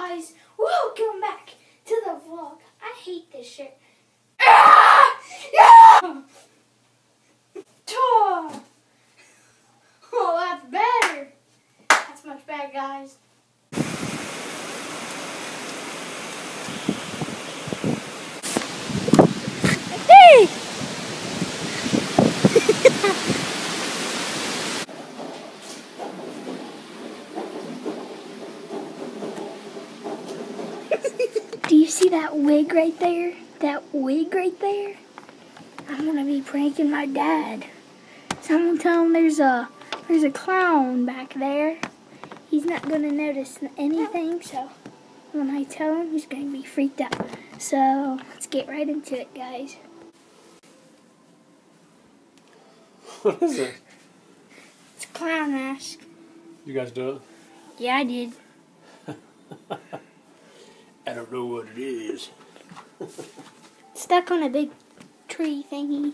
guys, welcome back to the vlog. I hate this shirt. Ah! Yeah! Oh, that's better. That's much better, guys. Hey! Do you see that wig right there? That wig right there? I'm gonna be pranking my dad. Someone tell him there's a there's a clown back there. He's not gonna notice anything, so when I tell him, he's gonna be freaked out. So let's get right into it, guys. What is it? It's a clown mask. You guys do it? Yeah, I did. I don't know what it is. Stuck on a big tree thingy.